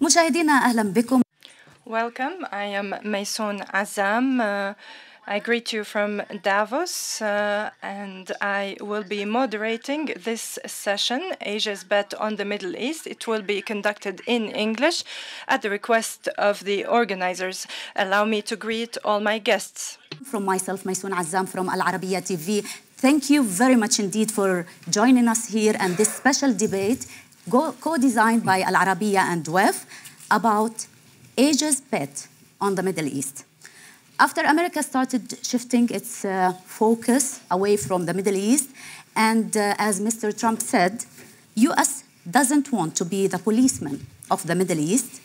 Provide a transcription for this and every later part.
مشاهدينا أهلا بكم Welcome, I am Mayssoun Azzam. Uh, I greet you from Davos, uh, and I will be moderating this session, Asia's Bet on the Middle East. It will be conducted in English at the request of the organizers. Allow me to greet all my guests. From myself, Mayssoun Azzam from Al Arabiya TV, Thank you very much indeed for joining us here and this special debate co-designed by Al Arabiya and WEF about Asia's bet on the Middle East. After America started shifting its uh, focus away from the Middle East, and uh, as Mr. Trump said, US doesn't want to be the policeman of the Middle East.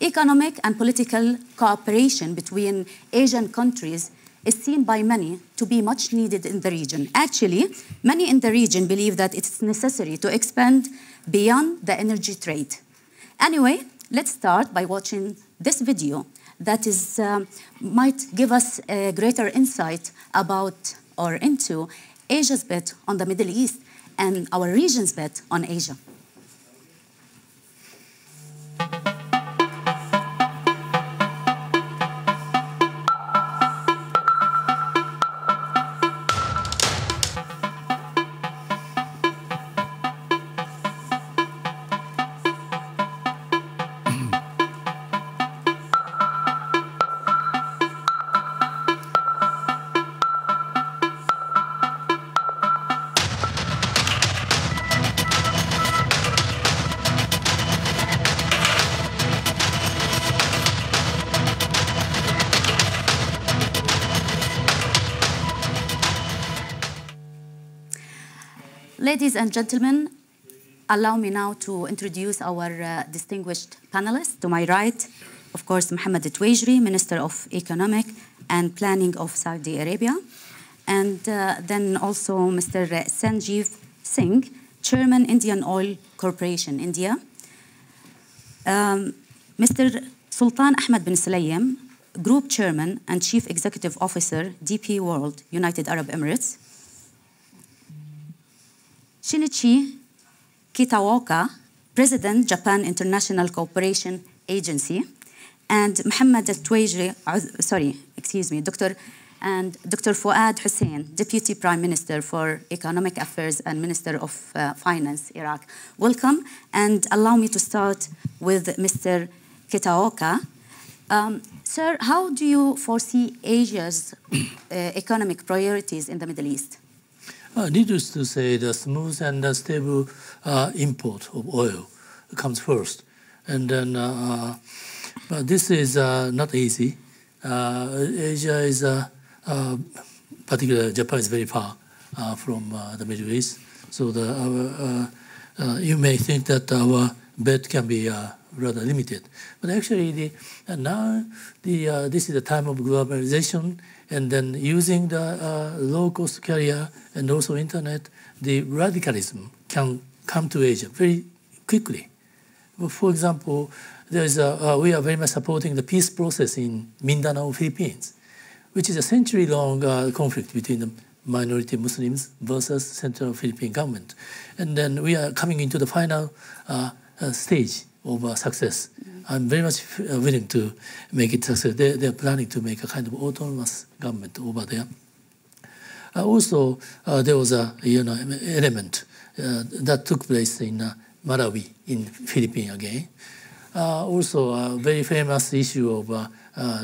Economic and political cooperation between Asian countries is seen by many to be much needed in the region. Actually, many in the region believe that it's necessary to expand beyond the energy trade. Anyway, Let's start by watching this video that is, um, might give us a greater insight about or into Asia's bet on the Middle East and our region's bet on Asia. Ladies and gentlemen, allow me now to introduce our uh, distinguished panelists. To my right, of course, Mohammed Tuwaijri, Minister of Economic and Planning of Saudi Arabia. And uh, then also Mr. Sanjiv Singh, Chairman, Indian Oil Corporation, India. Um, Mr. Sultan Ahmed bin Sulayem, Group Chairman and Chief Executive Officer, DP World, United Arab Emirates. Shinichi Kitaoka, President, Japan International Cooperation Agency, and Mohammed Tuwaijri, sorry, excuse me, Dr. and Dr. Fuad Hussein, Deputy Prime Minister for Economic Affairs and Minister of uh, Finance, Iraq. Welcome, and allow me to start with Mr. Kitaoka. Um, sir, how do you foresee Asia's uh, economic priorities in the Middle East? Uh, needless to say, the smooth and uh, stable uh, import of oil comes first. And then uh, uh, this is uh, not easy. Asia is, particularly Japan is very far from the Middle East. So the, you may think that our bet can be rather limited. But actually, the, now the, this is the time of globalization and then using the uh, low-cost carrier and also internet, the radicalism can come to Asia very quickly. For example, there's a, uh, we are very much supporting the peace process in Mindanao, Philippines, which is a century-long uh, conflict between the minority Muslims versus central Philippine government. And then we are coming into the final uh, uh, stage of uh, success. I'm very much uh, willing to make it success. They, they're planning to make a kind of autonomous government over there. Uh, also, uh, there was a you know element uh, that took place in uh, Marawi in Philippines again. Uh, also, a very famous issue of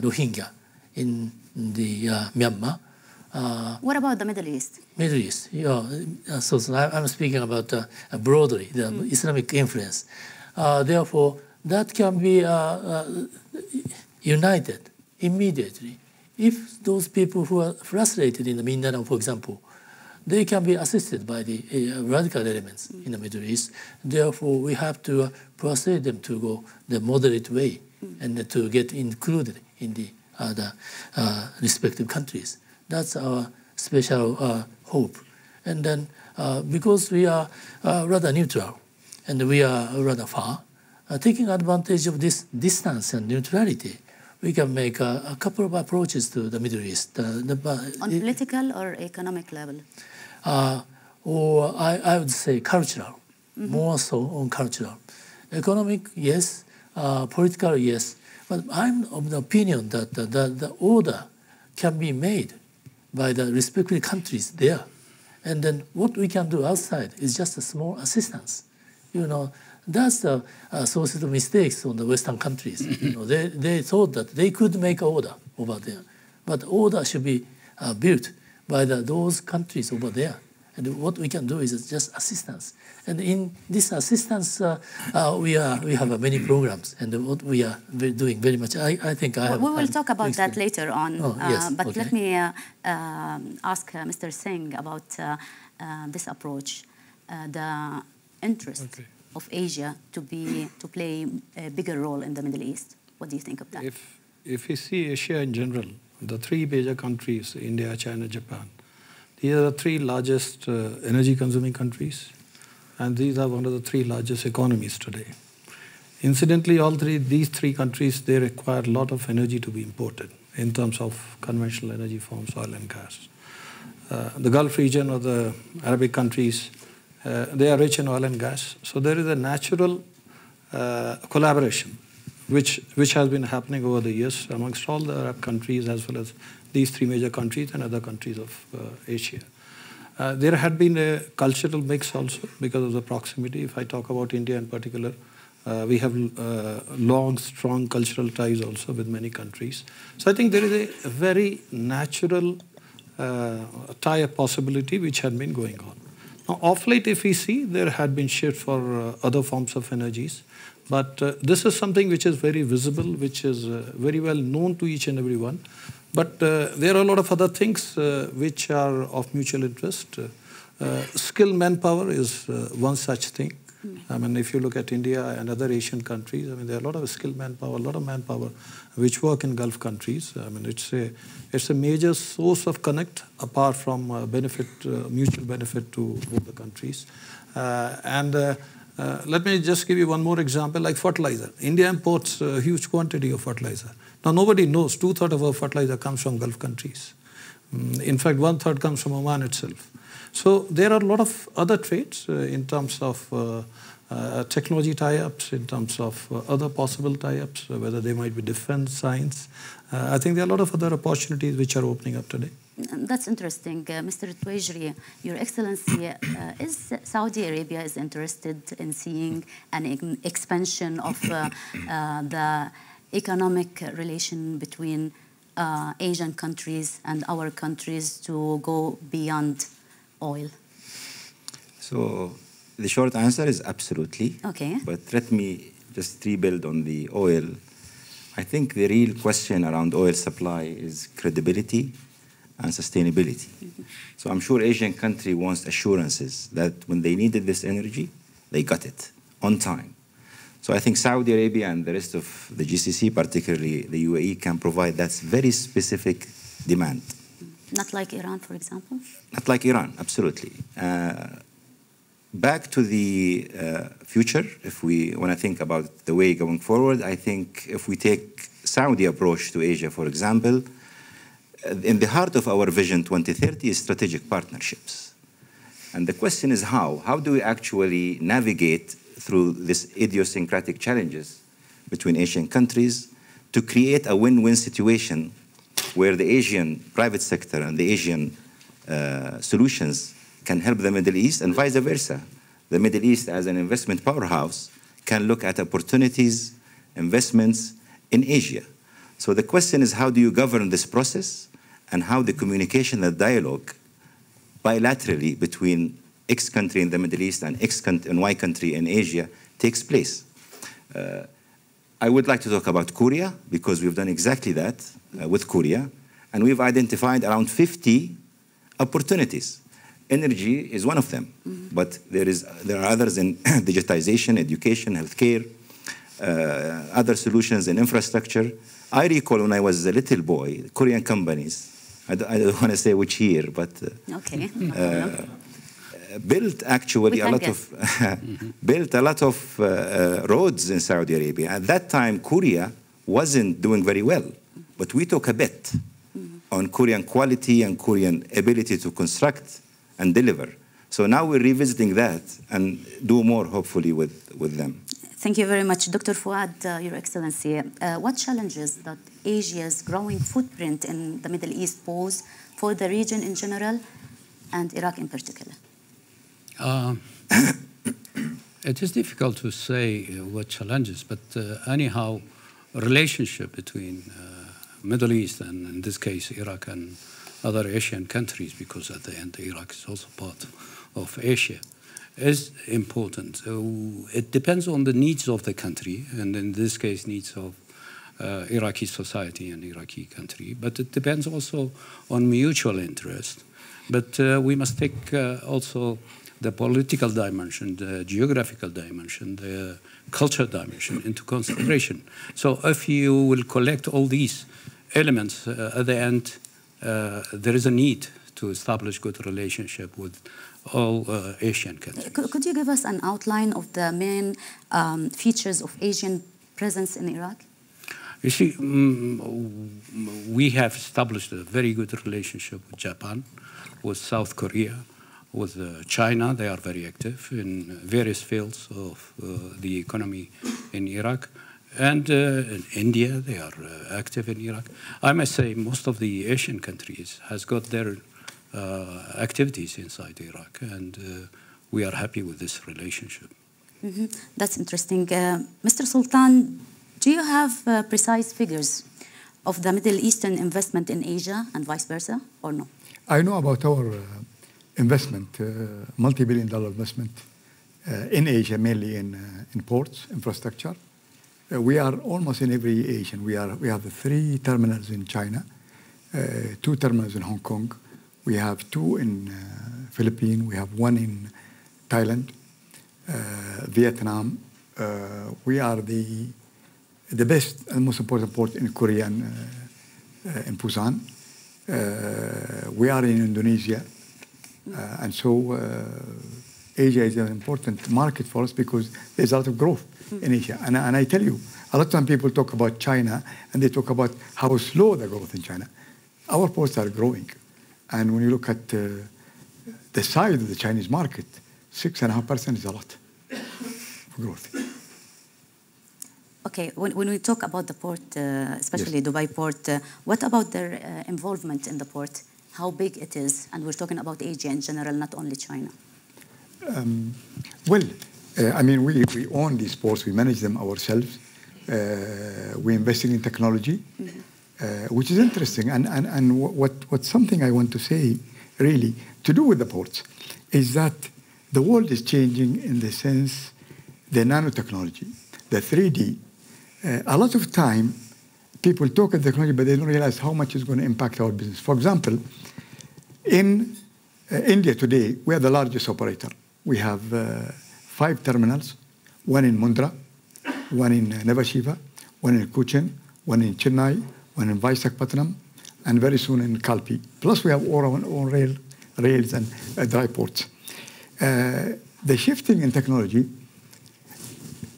Rohingya in the Myanmar. what about the Middle East? Middle East, yeah. so, so I, am speaking about broadly the mm. Islamic influence. Therefore, that can be uh, uh, united immediately. If those people who are frustrated in the Mindanao, for example, they can be assisted by the uh, radical elements mm. in the Middle East. Therefore, we have to uh, persuade them to go the moderate way mm. and to get included in the other uh, respective countries. That's our special uh, hope. And then, because we are rather neutral and we are rather far, uh, taking advantage of this distance and neutrality, we can make a, a couple of approaches to the Middle East. Uh, the, On it, political or economic level? Uh, or I, I would say cultural, mm -hmm. more so on cultural. Economic, yes, uh, political, yes. But I'm of the opinion that the, the, the order can be made by the respective countries there. And then what we can do outside is just a small assistance. You know, that's the uh, source of mistakes on the Western countries. you know, they, they thought that they could make order over there, but order should be uh, built by the, those countries over there. And what we can do is just assistance. And in this assistance, uh, uh, we are we have uh, many programs, and what we are doing very much. I, I think I we have. will have talk about that later on. Oh, yes, but okay. let me uh, um, ask uh, Mr. Singh about uh, uh, this approach, uh, the interest Okay. of Asia to be to play a bigger role in the Middle East. What do you think of that? If, if we see Asia in general, the three major countries, India, China, Japan, these are the three largest uh, energy consuming countries, and these are one of the three largest economies today. Incidentally, all three, these three countries, they require a lot of energy to be imported in terms of conventional energy forms, oil and gas. Uh, the Gulf region or the Arabic countries, uh, they are rich in oil and gas. So there is a natural uh, collaboration which, which has been happening over the years amongst all the Arab countries as well as these three major countries and other countries of uh, Asia. Uh, there had been a cultural mix also because of the proximity. If I talk about India in particular, uh, we have uh, long, strong cultural ties also with many countries. So I think there is a very natural tie-up possibility which had been going on. Now, of late, if we see, there had been shift for uh, other forms of energies. But uh, this is something which is very visible, which is uh, very well known to each and every one. But uh, there are a lot of other things uh, which are of mutual interest. Uh, skilled manpower is one such thing. I mean, if you look at India and other Asian countries, I mean, there are a lot of skilled manpower, a lot of manpower which work in Gulf countries. I mean, it's a, it's a major source of connect apart from uh, benefit, uh, mutual benefit to both the countries. Uh, and uh, uh, let me just give you one more example, like fertilizer. India imports a huge quantity of fertilizer. Now, nobody knows two-thirds of our fertilizer comes from Gulf countries. Mm, In fact, one-third comes from Oman itself. So there are a lot of other trades uh, in terms of uh, technology tie-ups, in terms of uh, other possible tie-ups, uh, whether they might be defense, science. Uh, I think there are a lot of other opportunities which are opening up today. That's interesting, uh, Mr. Tuwaijri. Your Excellency, uh, is Saudi Arabia is interested in seeing an ex- expansion of uh, uh, the economic relation between uh, Asian countries and our countries to go beyond oil? So the short answer is absolutely. Okay. But let me just rebuild on the oil. I think the real question around oil supply is credibility and sustainability. So I'm sure Asian country wants assurances that when they needed this energy, they got it on time. So I think Saudi Arabia and the rest of the GCC, particularly the UAE, can provide that very specific demand. Not like Iran, for example? Not like Iran, absolutely. Uh, back to the uh, future, if we want to think about the way going forward, I think if we take Saudi approach to Asia, for example, uh, in the heart of our vision 2030 is strategic partnerships. And the question is how? How do we actually navigate through these idiosyncratic challenges between Asian countries to create a win-win situation where the Asian private sector and the Asian uh, solutions can help the Middle East and vice versa. The Middle East as an investment powerhouse can look at opportunities, investments in Asia. So the question is how do you govern this process and how the communication and dialogue bilaterally between X country in the Middle East and X and Y country in Asia takes place. Uh, I would like to talk about Korea because we've done exactly that uh, with Korea, and we've identified around 50 opportunities. Energy is one of them, but there is there are others in digitization, education, healthcare, uh, other solutions in infrastructure. I recall when I was a little boy, Korean companies. I don't, I don't want to say which year, but uh, Okay. built actually a lot of built a lot of uh, uh, roads in Saudi Arabia. At that time, Korea wasn't doing very well, but we took a bet on Korean quality and Korean ability to construct and deliver. So now we're revisiting that and do more, hopefully, with, with them. Thank you very much, Dr. Fuad, uh, Your Excellency. Uh, what challenges that Asia's growing footprint in the Middle East pose for the region in general and Iraq in particular? Uh, it is difficult to say uh, what challenges, but uh, anyhow, relationship between uh, Middle East and, in this case, Iraq and other Asian countries, because at the end, Iraq is also part of Asia is important. So it depends on the needs of the country, and in this case, needs of uh, Iraqi society and Iraqi country. But it depends also on mutual interest. But uh, we must take uh, also the political dimension, the geographical dimension, the cultural dimension into consideration. So if you will collect all these elements uh, at the end, there is a need to establish good relationship with all uh, Asian countries. Could you give us an outline of the main um, features of Asian presence in Iraq? You see, um, we have established a very good relationship with Japan, with South Korea, with uh, China. They are very active in various fields of uh, the economy in Iraq. And uh, in India, they are uh, active in Iraq. I must say, most of the Asian countries has got their uh, activities inside Iraq, and uh, we are happy with this relationship. Mm -hmm. That's interesting. Uh, Mr. Sultan, do you have precise figures of the Middle Eastern investment in Asia and vice versa, or no? I know about our investment, multi-billion dollar investment in Asia, mainly in, in ports, infrastructure. Uh, we are almost in every Asian. We, are, we have three terminals in China, uh, two terminals in Hong Kong, we have two in uh, Philippines. We have one in Thailand, uh, Vietnam. Uh, we are the the best and most important port in Korea and, uh, in Busan. we are in Indonesia, and so Asia is an important market for us because there's a lot of growth in Asia. And, and I tell you, a lot of time people talk about China and they talk about how slow the growth in China. Our ports are growing. And when you look at uh, the size of the Chinese market, six and a half percent is a lot for growth. Okay, when, when we talk about the port, uh, especially yes. Dubai port, uh, what about their uh, involvement in the port? How big it is? And we're talking about Asia in general, not only China. Um, well, I mean, we, we own these ports, we manage them ourselves. Uh, we're investing in technology. Mm -hmm uh, which is interesting. And, and, and what, what something I want to say, really, to do with the ports, is that the world is changing in the sense the nanotechnology, the 3D. Uh, a lot of time, people talk of technology, but they don't realize how much it's going to impact our business. For example, in uh, India today, we are the largest operator. We have uh, five terminals, one in Mundra, one in Nhava Sheva, one in Cochin, one in Chennai, one in Visakhapatnam, and very soon in Kalpi. Plus, we have all our own, rail, rails and uh, dry ports. Uh, the shifting in technology,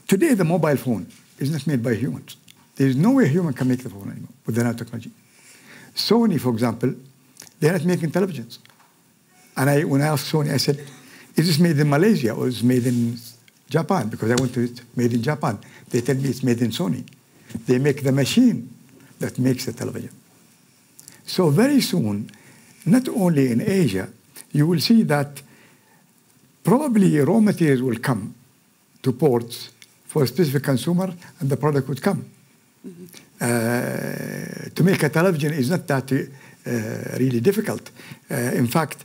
today the mobile phone is not made by humans. There is no way a human can make the phone anymore with the nanotechnology. Sony, for example, they're not making televisions. And I, when I asked Sony, I said, is this made in Malaysia or is it made in Japan? Because I went to it made in Japan. They tell me it's made in Sony. They make the machine that makes the television. So very soon, not only in Asia, you will see that probably raw materials will come to ports for a specific consumer and the product would come. Mm -hmm. uh, to make a television is not that uh, really difficult. Uh, in fact,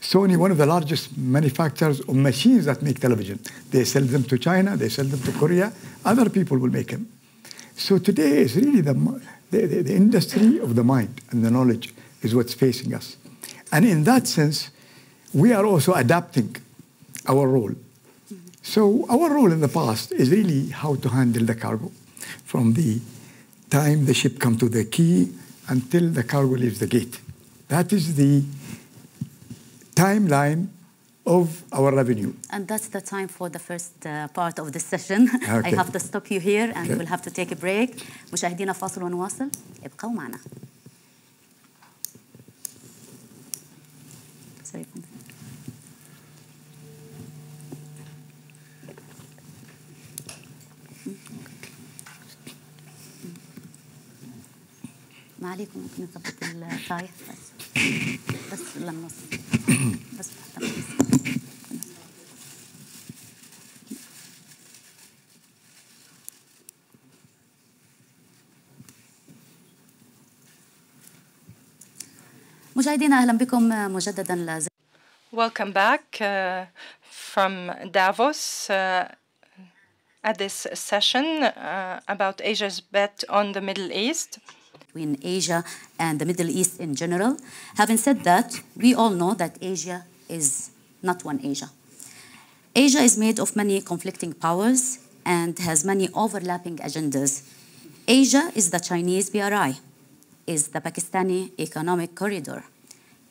Sony, one of the largest manufacturers of machines that make television, they sell them to China, they sell them to Korea, other people will make them. So today is really the, the, the, industry of the mind and the knowledge is what's facing us. And in that sense, we are also adapting our role. So our role in the past is really how to handle the cargo from the time the ship comes to the quay until the cargo leaves the gate. That is the timeline of our revenue. And that's the time for the first uh, part of the session. Okay. I have to stop you here and okay. we'll have to take a break. مشاهدينا فاصل ونواصل ابقوا معنا. Sorry. ما عليكم ممكن نظبط الطايح بس بس للنص بس تحت النص. مشاهدينا اهلا بكم مجددا لا Welcome back uh, from Davos uh, at this session uh, about Asia's bet on the Middle East. between Asia and the Middle East in general. Having said that, we all know that Asia is not one Asia. Asia is made of many conflicting powers and has many overlapping agendas. Asia is the Chinese BRI, is the Pakistani economic corridor.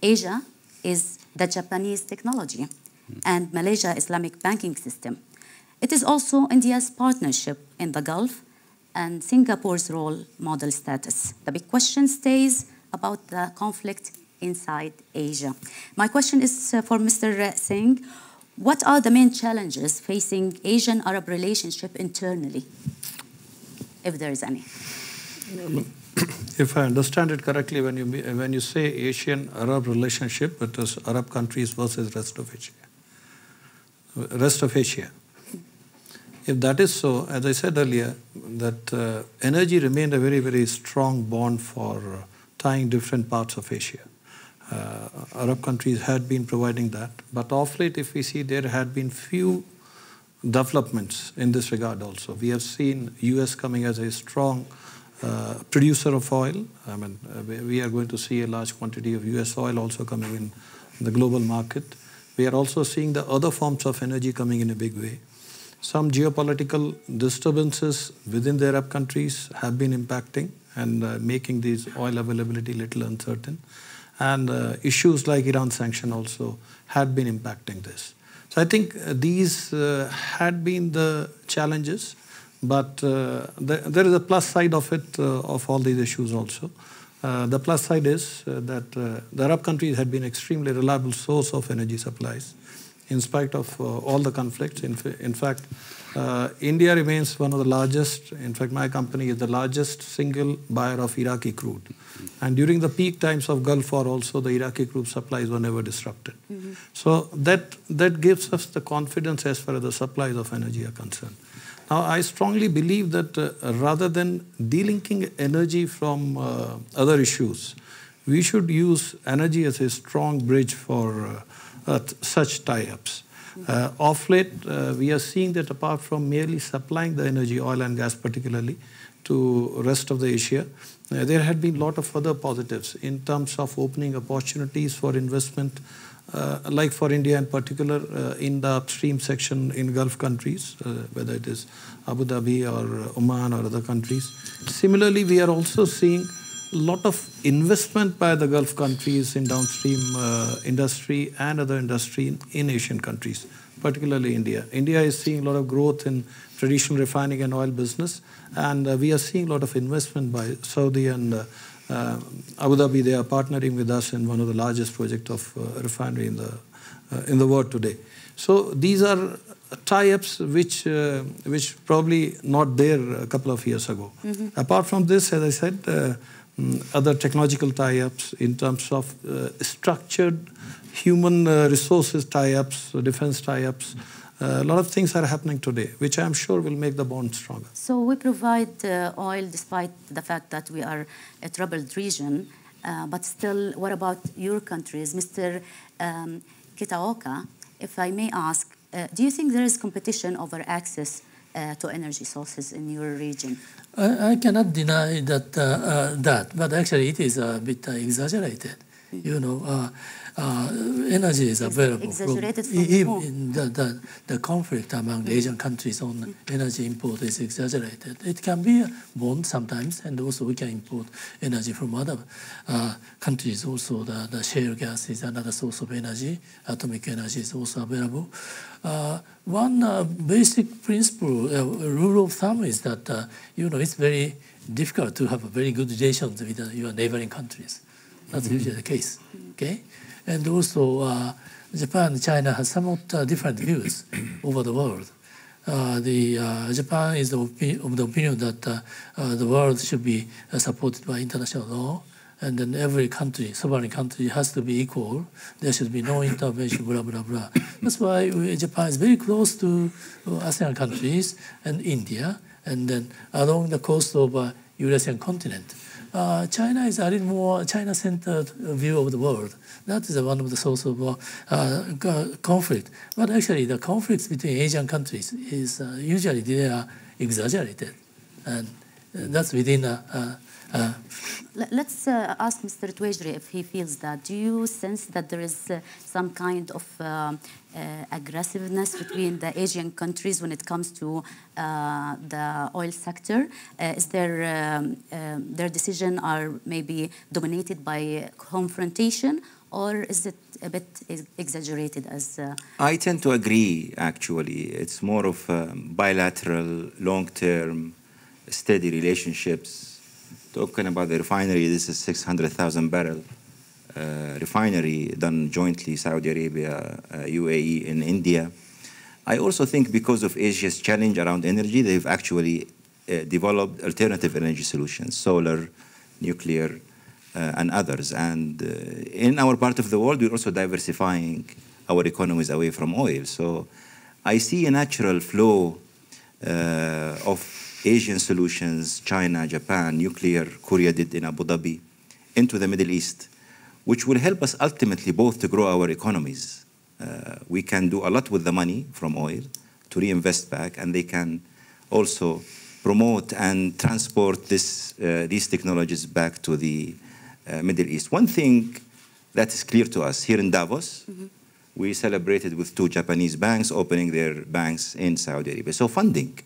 Asia is the Japanese technology and Malaysia Islamic banking system. It is also India's partnership in the Gulf and Singapore's role model status. The big question stays about the conflict inside Asia. My question is uh, for Mr. Singh. What are the main challenges facing Asian Arab relationship internally, if there is any? If I understand it correctly, when you when you say Asian Arab relationship, it is Arab countries versus rest of Asia. Rest of Asia. If that is so, as I said earlier, that uh, energy remained a very very strong bond for tying different parts of Asia. Uh, Arab countries had been providing that, but of late, if we see, there had been few developments in this regard also. We have seen U.S. coming as a strong uh, producer of oil. I mean, uh, we are going to see a large quantity of U.S. oil also coming in the global market. We are also seeing the other forms of energy coming in a big way. Some geopolitical disturbances within the Arab countries have been impacting and uh, making these oil availability little uncertain. And uh, issues like Iran sanction also had been impacting this. So I think uh, these uh, had been the challenges, but uh, the, there is a plus side of it, uh, of all these issues also. The plus side is that the Arab countries had been extremely reliable source of energy supplies in spite of uh, all the conflicts. In, in fact, uh, India remains one of the largest, in fact, my company is the largest single buyer of Iraqi crude. And during the peak times of Gulf War also, the Iraqi crude supplies were never disrupted. So that, that gives us the confidence as far as the supplies of energy are concerned. Now, I strongly believe that uh, rather than delinking energy from uh, other issues, we should use energy as a strong bridge for uh, such tie-ups. Uh, of late, uh, we are seeing that apart from merely supplying the energy, oil and gas particularly, to rest of the Asia, uh, there had been a lot of other positives in terms of opening opportunities for investment, uh, like for India in particular, uh, in the upstream section in Gulf countries, uh, whether it is Abu Dhabi or Oman or other countries. Similarly, we are also seeing lot of investment by the Gulf countries in downstream uh, industry and other industry in, in Asian countries, particularly India. India is seeing a lot of growth in traditional refining and oil business, and uh, we are seeing a lot of investment by Saudi and uh, uh, Abu Dhabi. They are partnering with us in one of the largest projects of uh, refinery in the uh, in the world today. So these are tie-ups which uh, which probably not there a couple of years ago. Apart from this, as I said, uh, mm, other technological tie-ups in terms of uh, structured human uh, resources tie-ups, defense tie-ups. Uh, a lot of things are happening today, which I'm sure will make the bond stronger. So we provide uh, oil despite the fact that we are a troubled region. Uh, but still, what about your countries? Mr. Um, Kitaoka, if I may ask, uh, do you think there is competition over access to energy sources in your region? I, I cannot deny that, uh, uh, that, but actually it is a bit uh, exaggerated. You know, uh, energy is available. exaggerated from even the, the, the conflict among the Asian countries on energy import is exaggerated. It can be a bond sometimes, and also we can import energy from other uh, countries. Also, the, the shale gas is another source of energy. Atomic energy is also available. Uh, one uh, basic principle, uh, rule of thumb is that uh, you know it's very difficult to have a very good relations with uh, your neighboring countries. That's usually the case. Okay, and also uh, Japan, and China has somewhat uh, different views over the world. uh, the uh, Japan is of the opinion that uh, uh, the world should be uh, supported by international law, and then every country, sovereign country, has to be equal. There should be no intervention, blah blah blah. That's why Japan is very close to uh, ASEAN countries and India, and then along the coast of uh, Eurasian continent. Uh, China is a little more China-centered view of the world. That is one of the source of uh, uh, conflict. But actually, the conflicts between Asian countries is uh, usually they are exaggerated, and that's within a. a Let- Let's uh, ask Mr. Tuwaijri if he feels that. Do you sense that there is uh, some kind of uh, aggressiveness between the Asian countries when it comes to uh, the oil sector? Uh, is there um, um, their decision are maybe dominated by confrontation, or is it a bit exaggerated as? Uh, I tend to agree, actually. It's more of um, bilateral, long term, steady relationships. Talking about the refinery, this is 600,000 barrel uh, refinery done jointly, Saudi Arabia, uh, UAE, and India. I also think because of Asia's challenge around energy, they've actually uh, developed alternative energy solutions, solar, nuclear, uh, and others. And uh, in our part of the world, we're also diversifying our economies away from oil. So I see a natural flow uh, of Asian solutions, China, Japan, nuclear, Korea did in Abu Dhabi, into the Middle East, which will help us ultimately both to grow our economies. Uh, we can do a lot with the money from oil to reinvest back, and they can also promote and transport this, uh, these technologies back to the uh, Middle East. One thing that is clear to us here in Davos, we celebrated with two Japanese banks opening their banks in Saudi Arabia. So funding,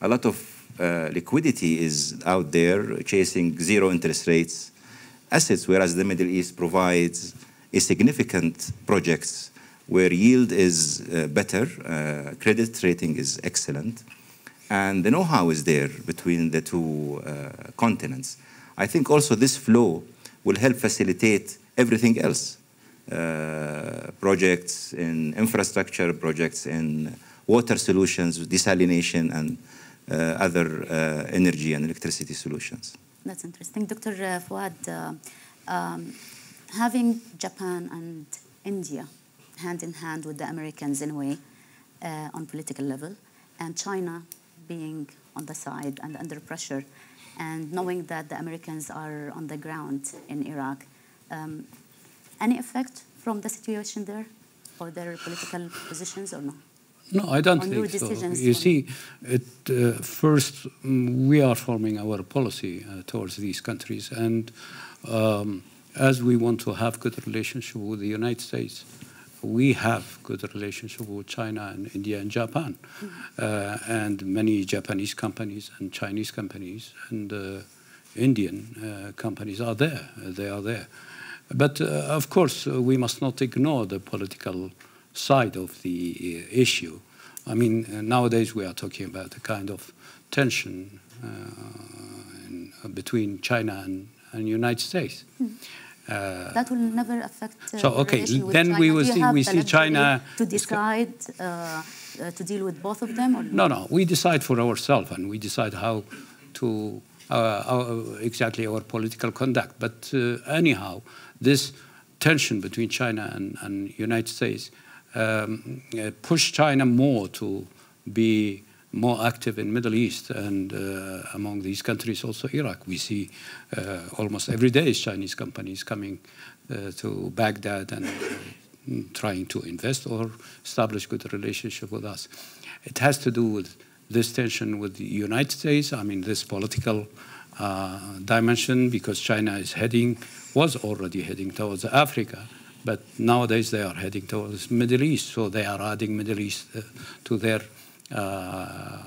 a lot of uh, liquidity is out there chasing zero interest rates assets, whereas the Middle East provides a significant projects where yield is uh, better, uh, credit rating is excellent, and the know-how is there between the two uh, continents. I think also this flow will help facilitate everything else. Uh, projects in infrastructure, projects in water solutions, desalination, and uh, other uh, energy and electricity solutions. That's interesting. Dr. uh, Fuad, uh, um, having Japan and India hand in hand with the Americans in a way uh, on political level, and China being on the side and under pressure, and knowing that the Americans are on the ground in Iraq, um, any effect from the situation there or their political positions or no? No, I don't think so. You see, it, uh, first, mm, we are forming our policy uh, towards these countries. And um, as we want to have good relationship with the United States, we have good relationship with China and India and Japan. Uh, and many Japanese companies and Chinese companies and uh, Indian uh, companies are there. They are there. But uh, of course, uh, we must not ignore the political side of the uh, issue. I mean, uh, nowadays we are talking about a kind of tension uh, in, uh, between China and, and United States. Uh, That will never affect. Uh, So, okay, then we will see- we see China to decide uh, uh, to deal with both of them, or No, no. We decide for ourselves, and we decide how to uh, our, exactly our political conduct. But uh, anyhow, this tension between China and, and United States um, uh, push China more to be more active in Middle East and uh, among these countries also Iraq. We see uh, almost every day Chinese companies coming uh, to Baghdad and uh, trying to invest or establish good relationship with us. It has to do with this tension with the United States. I mean, this political uh, dimension because China is heading, was already heading towards Africa, but nowadays they are heading towards Middle East. So they are adding Middle East uh, to their uh,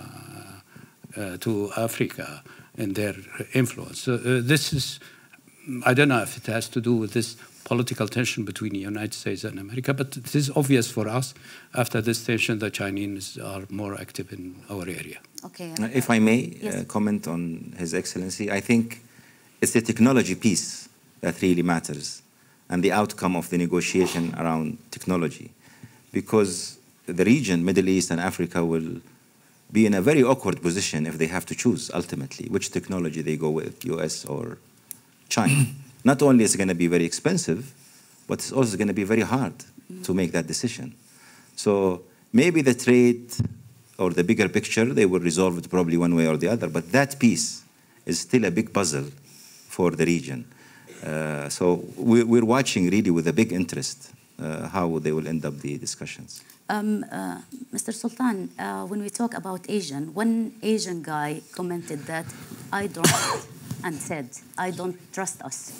uh, to Africa in their influence. So, uh, this is, I don't know if it has to do with this political tension between the United States and America, but it is obvious for us after this tension the Chinese are more active in our area. okay? Uh, If I may Yes. uh, comment on His Excellency, I think it's the technology piece that really matters and the outcome of the negotiation around technology. Because the region, Middle East and Africa, will be in a very awkward position if they have to choose ultimately which technology they go with, US or China. Not only is it going to be very expensive, but it's also going to be very hard to make that decision. So maybe the trade or the bigger picture, they will resolve it probably one way or the other, but that piece is still a big puzzle for the region. Uh, so we, we're watching really with a big interest uh, how they will end up the discussions. Um, uh, Mr. Sultan, uh, when we talk about Asian, one Asian guy commented that I don't and said, I don't trust us.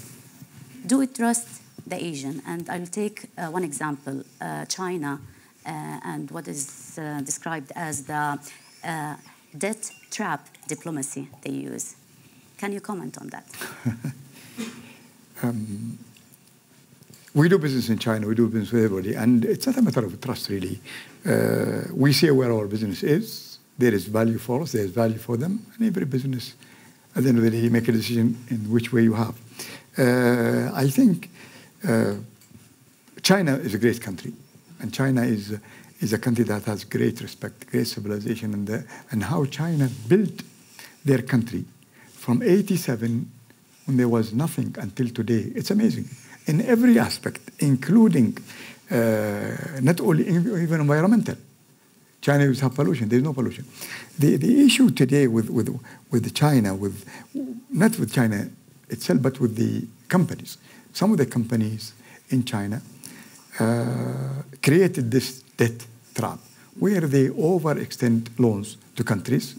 Do we trust the Asian? And I'll take uh, one example, uh, China, uh, and what is uh, described as the debt trap diplomacy they use. Can you comment on that? um, we do business in China, we do business with everybody, and it's not a matter of trust, really. Uh, we see where our business is. There is value for us, there is value for them, and every business, at the end of the day, you make a decision in which way you have. Uh, I think uh, China is a great country, and China is, is a country that has great respect, great civilization, and, the, and how China built their country from 87 when there was nothing until today. It's amazing in every aspect, including uh, not only even environmental. China is have pollution. There's no pollution. The, the issue today with, with, with China, with not with China itself, but with the companies. Some of the companies in China uh, created this debt trap where they overextend loans to countries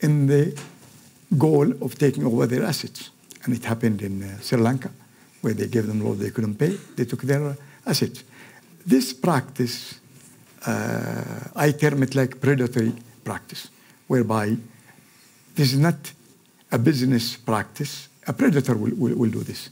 in the goal of taking over their assets. And it happened in uh, Sri Lanka where they gave them loans they couldn't pay. They took their assets. This practice, uh, I term it like predatory practice, whereby this is not a business practice. A predator will, will, will do this.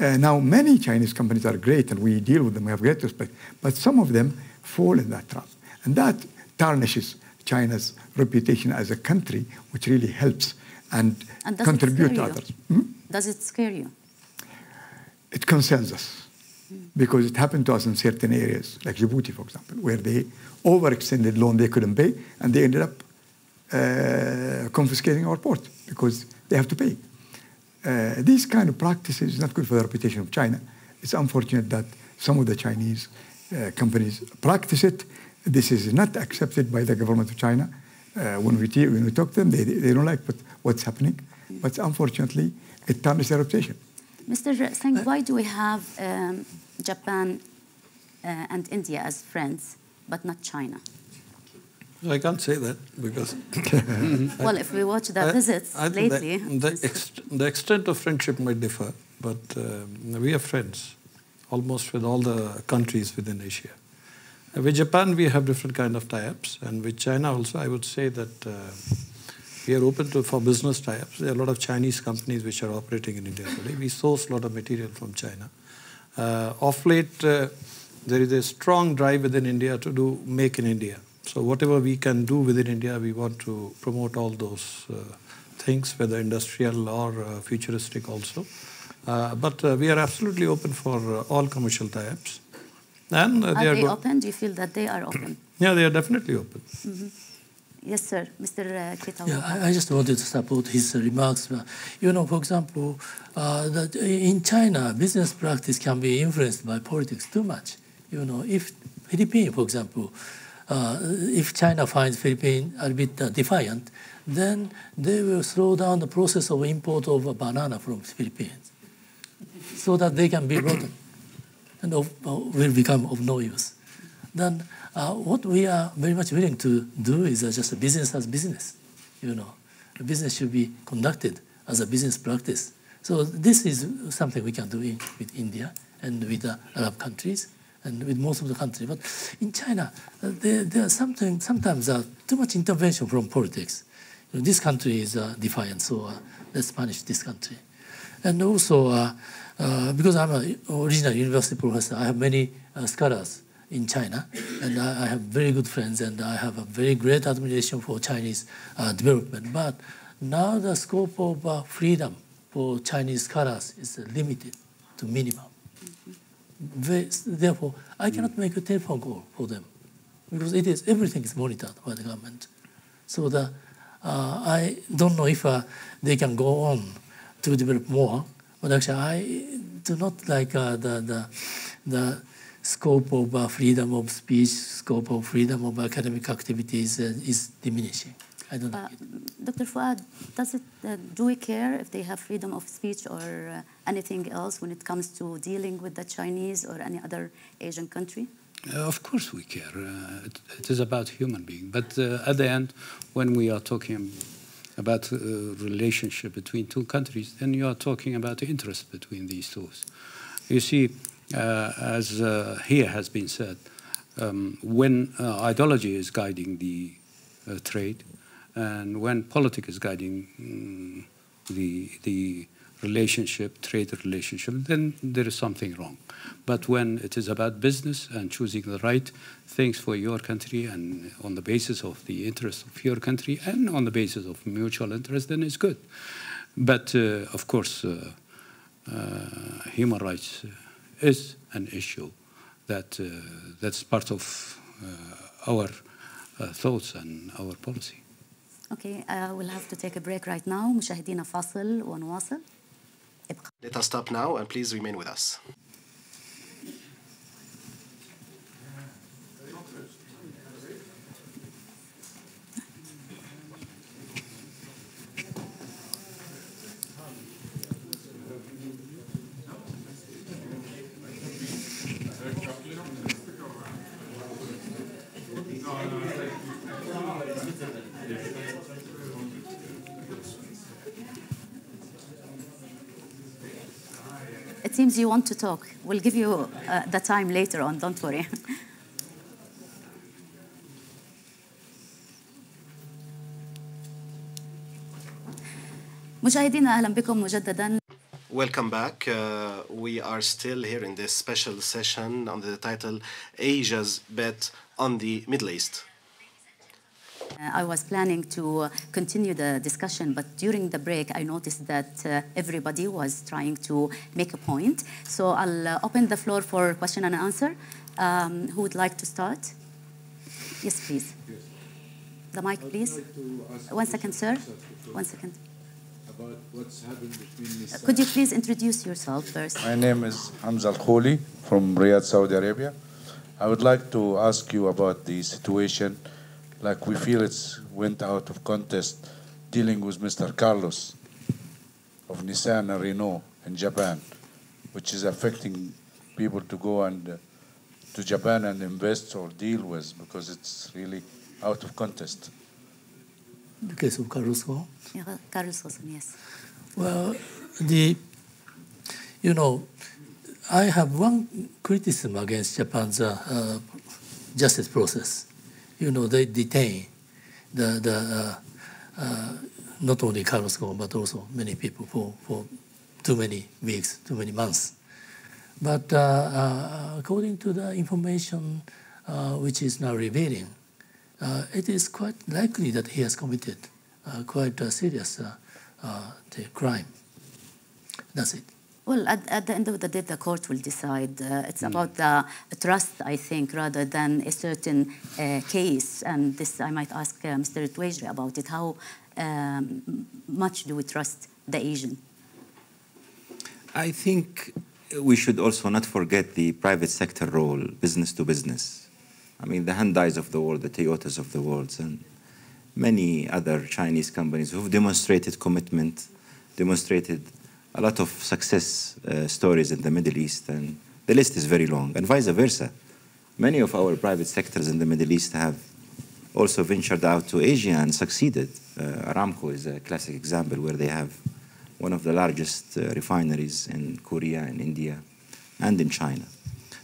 Uh, now, many Chinese companies are great and we deal with them, we have great respect, but some of them fall in that trap. And that tarnishes China's reputation as a country, which really helps and, and contribute to others. Hmm? Does it scare you? it concerns us because it happened to us in certain areas, like Djibouti, for example, where they overextended loan they couldn't pay, and they ended up uh, confiscating our port because they have to pay. Uh, these kind of practices is not good for the reputation of China. It's unfortunate that some of the Chinese uh, companies practice it. This is not accepted by the government of China. Uh, when, we when we talk to them, they, they don't like what, what's happening. But unfortunately, it tarnishes their reputation. Mr. Singh, why do we have um, Japan uh, and India as friends, but not China? I can't say that because. well, if we watch the I, visits I lately. The, ex the, extent of friendship might differ, but um, we are friends almost with all the countries within Asia. With Japan, we have different kind of tie-ups, and with China also, I would say that uh, we are open to for business tie-ups. There are a lot of Chinese companies which are operating in India today. We source a lot of material from China. Uh, of late, uh, there is a strong drive within India to do make in India. So whatever we can do within India, we want to promote all those uh, things, whether industrial or uh, futuristic also. Uh, but uh, we are absolutely open for all commercial tie-ups. And are they, are they open? Do you feel that they are open? yeah, they are definitely open. Mm -hmm. Yes, sir. Mr. Uh, Yeah, I, I, just wanted to support his remarks. You know, for example, uh, that in China, business practice can be influenced by politics too much. You know, if Philippines, for example, uh, if China finds Philippines a bit uh, defiant, then they will slow down the process of import of a banana from Philippines so that they can be rotten and of, uh, will become of no use. Then uh, what we are very much willing to do is uh, just a business as business. You know, a business should be conducted as a business practice. So this is something we can do in, with India and with the Arab countries and with most of the countries. But in China, uh, there, there are something, sometimes uh, too much intervention from politics. You know, this country is uh, defiant, so uh, let's punish this country. And also, uh, uh, because I'm an original university professor, I have many scholars in China, and I, I, have very good friends, and I have a very great admiration for Chinese uh, development. But now the scope of uh, freedom for Chinese scholars is limited to minimum. Very, therefore, I cannot make a telephone call for them because it is everything is monitored by the government. So the, uh, I don't know if uh, they can go on to develop more, but actually I do not like uh, the, the, the scope of uh, freedom of speech, scope of freedom of academic activities uh, is diminishing. I don't Uh, like. Dr. Fuad, does it, uh, do we care if they have freedom of speech or uh, anything else when it comes to dealing with the Chinese or any other Asian country? Uh, of course we care. Uh, it, it is about human being. But uh, at the end, when we are talking about uh, relationship between two countries, then you are talking about the interest between these two. You see, uh, as uh, here has been said, um, when uh, ideology is guiding the uh, trade, and when politics is guiding mm, the the relationship, trade relationship, then there is something wrong. But when it is about business and choosing the right things for your country and on the basis of the interest of your country and on the basis of mutual interest, then it's good. But uh, of course, uh, uh, human rights is an issue that uh, that's part of uh, our uh, thoughts and our policy. Okay, uh, we'll have to take a break right now. مشاهدينا فاصل ونواصل. Let us stop now and please remain with us. It seems you want to talk. We'll give you uh, the time later on, don't worry. مشاهدينا اهلا بكم مجددا Welcome back. Uh, we are still here in this special session under the title Asia's Bet on the Middle East. Uh, I was planning to uh, continue the discussion, but during the break, I noticed that uh, everybody was trying to make a point. So I'll uh, open the floor for question and answer. Um, who would like to start? Yes, please. The mic, please. One second, sir. One second. about what's happened between Uh, Could you please introduce yourself first? My name is Hamza Al Khouli from Riyadh, Saudi Arabia. I would like to ask you about the situation, like we feel it's went out of contest dealing with Mr. Carlos of Nissan and Renault in Japan, which is affecting people to go and uh, to Japan and invest or deal with because it's really out of contest. The case of Carlos Ghosn. Yeah, Carlos Ghosn, yes. Well, the, you know, I have one criticism against Japan's uh, uh, justice process. You know, they detain the, the uh, uh, not only Carlos Ghosn, but also many people for, for too many weeks, too many months. But uh, uh, according to the information uh, which is now revealing, uh, it is quite likely that he has committed quite a serious crime. That's it. Well, at, at the end of the day, the court will decide. Uh, it's about the trust, I think, rather than a certain uh, case. And this, I might ask uh, Mr. Tuwaijri about it. How um, much do we trust the Asian? I think we should also not forget the private sector role, business to business. I mean, the Hyundais of the world, the Toyotas of the world, and many other Chinese companies who've demonstrated commitment, demonstrated a lot of success uh, stories in the Middle East, and the list is very long, and vice versa. Many of our private sectors in the Middle East have also ventured out to Asia and succeeded. Uh, Aramco is a classic example where they have one of the largest uh, refineries in Korea and India and in China.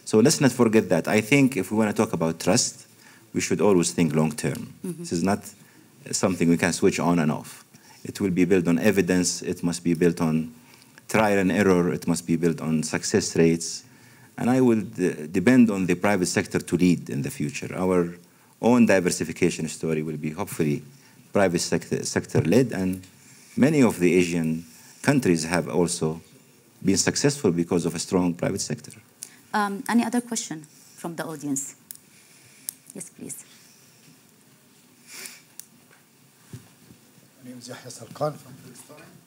So let's not forget that. I think if we want to talk about trust, we should always think long term. This is not something we can switch on and off. It will be built on evidence, it must be built on trial and error, it must be built on success rates. And I will uh, depend on the private sector to lead in the future. Our own diversification story will be hopefully private sector, sector led, and many of the Asian countries have also been successful because of a strong private sector. Um, any other question from the audience? Yes, please. My name is Yahya Sarkhan from Palestine.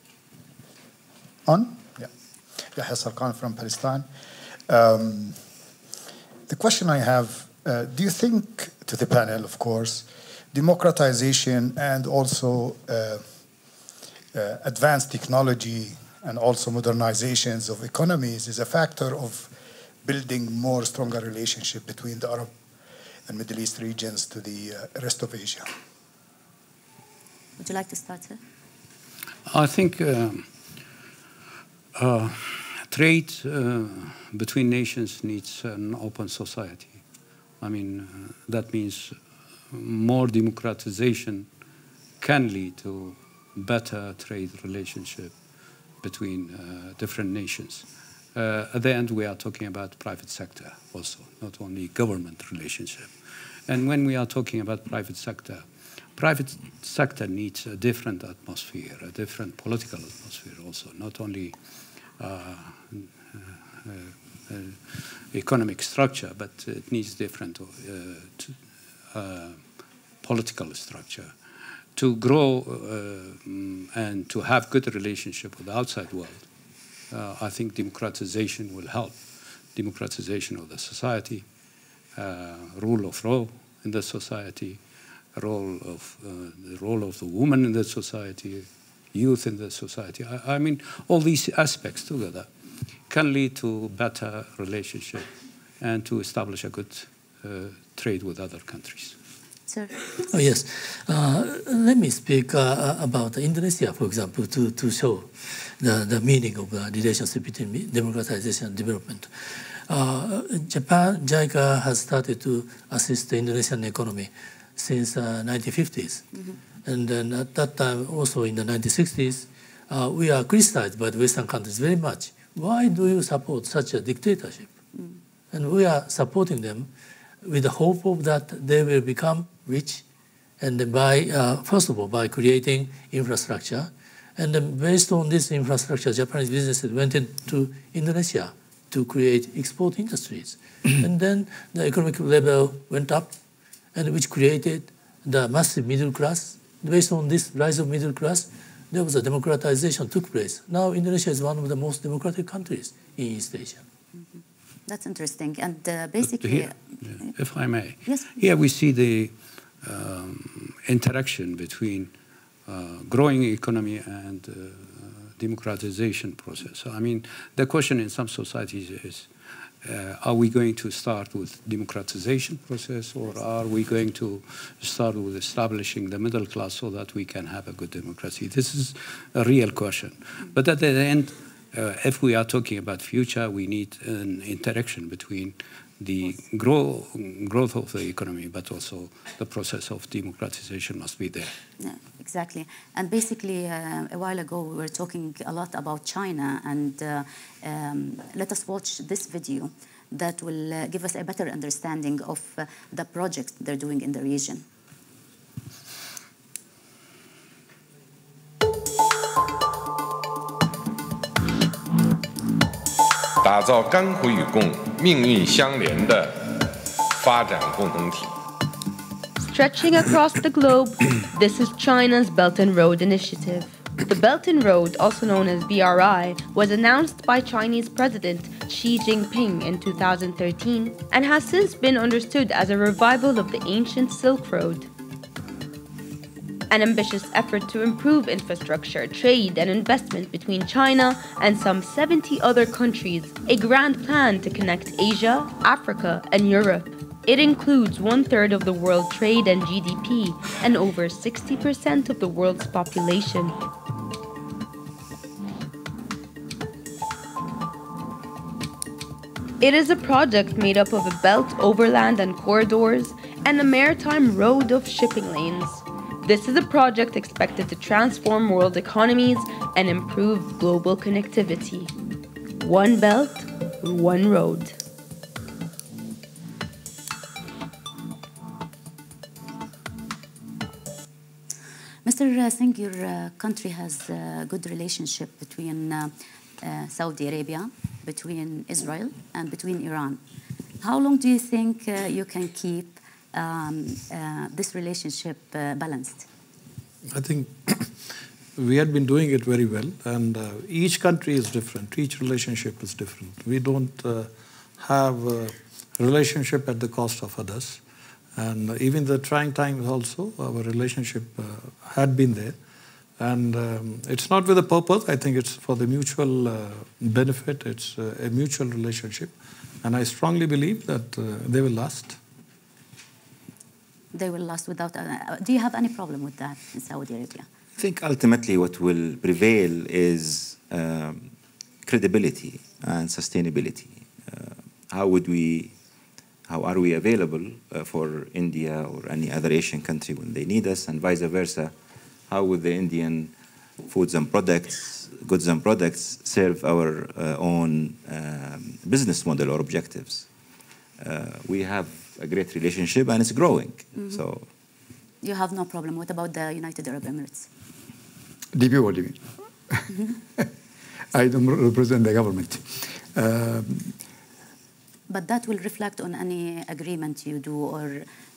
On? Yeah. Yahya Sarkhan from Palestine. Um, the question I have uh, do you think, to the panel, of course, democratization and also uh, uh, advanced technology and also modernizations of economies is a factor of building more stronger relationship between the Arab and Middle East regions to the uh, rest of Asia? Would you like to start, sir? I think uh, uh, trade uh, between nations needs an open society. I mean, uh, that means more democratization can lead to better trade relationship between uh, different nations. Uh, at the end, we are talking about private sector also, not only government relationship. And when we are talking about private sector, private sector needs a different atmosphere, a different political atmosphere also, not only uh, uh, uh economic structure, but it needs different uh, political structure to grow and to have good relationship with the outside world. I think democratization will help. Democratization of the society, rule of law in the society, role of uh, the role of the woman in the society, youth in the society. I, I, mean, all these aspects together can lead to better relationship and to establish a good uh, trade with other countries. Sir. Oh, yes. Uh, let me speak uh, about Indonesia, for example, to, to show the, the meaning of the relationship between democratization and development. Uh, Japan, JICA has started to assist the Indonesian economy since uh, 1950s. Mm -hmm. And then at that time, also in the 1960s, uh, we are criticized by the Western countries very much. Why do you support such a dictatorship? Mm. And we are supporting them with the hope of that they will become rich, and by uh, first of all by creating infrastructure, and then based on this infrastructure, Japanese businesses went into Indonesia to create export industries, and then the economic level went up, and which created the massive middle class. Based on this rise of middle class, there was a democratization took place. Now Indonesia is one of the most democratic countries in East Asia. Mm -hmm. That's interesting. And uh, basically, here, yeah, if I may, yes, here we see the um, interaction between uh, growing economy and uh, democratization process. I mean, the question in some societies is, uh, are we going to start with democratization process or are we going to start with establishing the middle class so that we can have a good democracy? This is a real question. But at the end, uh, if we are talking about future, we need an interaction between the grow, growth of the economy, but also the process of democratization must be there. Yeah, exactly. And basically, uh, a while ago, we were talking a lot about China, and uh, um, let us watch this video that will uh, give us a better understanding of uh, the projects they're doing in the region. 打造甘苦与共、命运相连的发展共同体。Stretching across the globe, this is China's Belt and Road Initiative. The Belt and Road, also known as BRI, was announced by Chinese President Xi Jinping in 2013 and has since been understood as a revival of the ancient Silk Road an ambitious effort to improve infrastructure, trade, and investment between China and some 70 other countries, a grand plan to connect Asia, Africa, and Europe. It includes one third of the world trade and GDP and over 60% of the world's population. It is a project made up of a belt, overland, and corridors, and a maritime road of shipping lanes. This is a project expected to transform world economies and improve global connectivity. One belt, one road. Mr. Singh, your uh, country has a good relationship between uh, uh, Saudi Arabia, between Israel, and between Iran. How long do you think uh, you can keep um, uh, this relationship uh, balanced? I think we had been doing it very well, and uh, each country is different. Each relationship is different. We don't uh, have a relationship at the cost of others. And even the trying times also, our relationship uh, had been there. And um, it's not with a purpose. I think it's for the mutual uh, benefit. It's a mutual relationship. And I strongly believe that they will last. They will last without. Uh, do you have any problem with that in Saudi Arabia? I think ultimately what will prevail is um, credibility and sustainability. Uh, how would we, how are we available uh, for India or any other Asian country when they need us, and vice versa? How would the Indian foods and products, goods and products, serve our uh, own um, business model or objectives? Uh, we have a great relationship and it's growing. Mhm. So You have no problem. What about the United Arab Emirates? DP what do you mean? I don't represent the government. Um, But that will reflect on any agreement you do or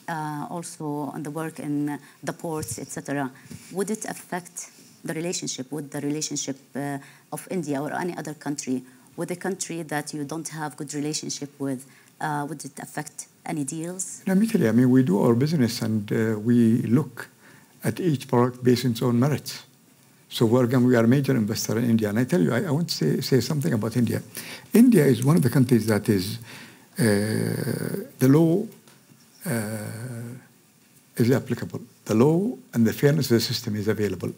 uh, also on the work in the ports, etc. Would it affect the relationship with the relationship uh, of India or any other country with a country that you don't have good relationship with? Uh, would it affect any deals? you, I mean, we do our business and uh, we look at each product based on its own merits. So we're, again, we are a major investor in India. And I tell you, I, I want to say, say something about India. India is one of the countries that is, uh, the law uh, is applicable. The law and the fairness of the system is available.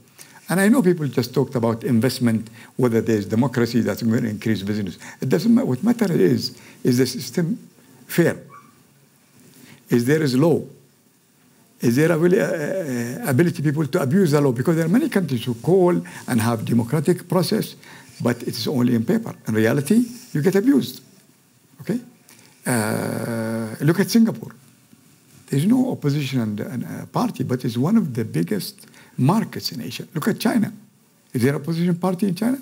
And I know people just talked about investment, whether there's democracy that's going to increase business. It doesn't matter. What matters is, is the system fair? Is there is law? Is there ability, uh, ability people to abuse the law? Because there are many countries who call and have democratic process, but it is only in paper. In reality, you get abused. Okay? Uh, look at Singapore. There's no opposition and, and, uh, party, but it's one of the biggest markets in Asia. Look at China. Is there opposition party in China?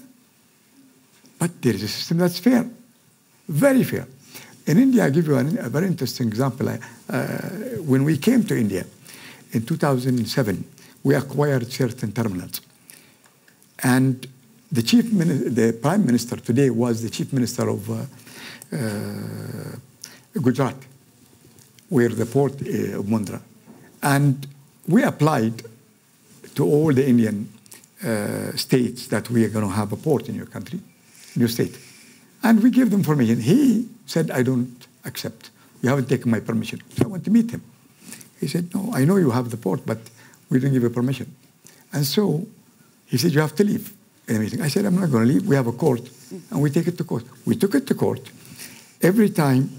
But there is a system that's fair, very fair. In India, I give you an, a very interesting example. Uh, when we came to India in 2007, we acquired certain terminals. And the chief, the prime minister today was the chief minister of uh, uh, Gujarat, where the port uh, of Mundra. And we applied to all the Indian uh, states that we are going to have a port in your country, in your state. And we gave them permission. He said, I don't accept. You haven't taken my permission. So I went to meet him. He said, No, I know you have the port, but we didn't give you permission. And so he said, You have to leave in a meeting. I said, I'm not going to leave. We have a court, and we take it to court. We took it to court. Every time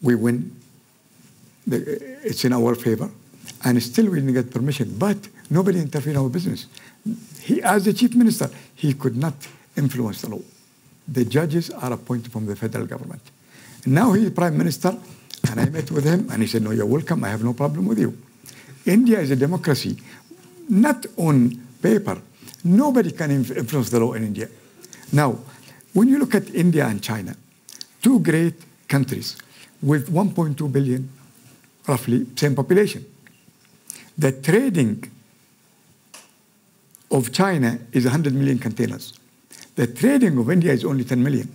we win, the, it's in our favor, and still we didn't get permission. But nobody interfered in our business. He, as the chief minister, he could not influence the law. The judges are appointed from the federal government. And Now he is prime minister, and I met with him, and he said, "No, you're welcome. I have no problem with you." India is a democracy, not on paper. Nobody can influence the law in India. Now, when you look at India and China, two great countries with 1.2 billion, roughly same population, the trading of China is 100 million containers. The trading of India is only 10 million.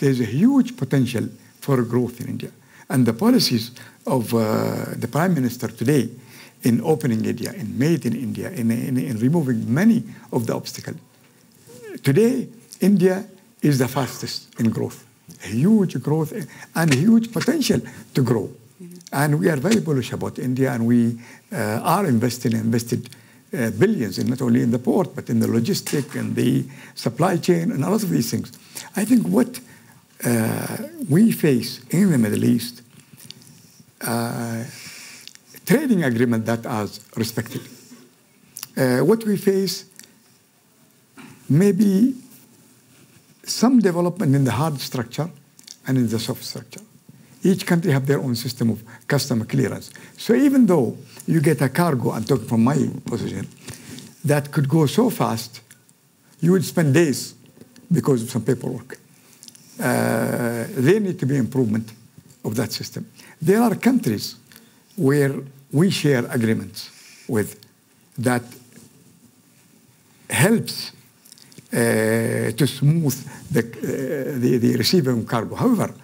There's a huge potential for growth in India. And the policies of uh, the Prime Minister today in opening India, in made in India, in, in, in removing many of the obstacles. Today, India is the fastest in growth, huge growth and huge potential to grow. And we are very bullish about India, and we uh, are investing, invested uh, billions, in not only in the port, but in the logistic and the supply chain and a lot of these things. I think what uh, we face in the Middle East, uh, trading agreement that are respected. Uh, what we face, maybe some development in the hard structure and in the soft structure. Each country have their own system of custom clearance. So even though you get a cargo, I'm talking from my position, that could go so fast, you would spend days because of some paperwork. Uh, there need to be improvement of that system. There are countries where we share agreements with that helps uh, to smooth the, uh, the, the receiving cargo. However,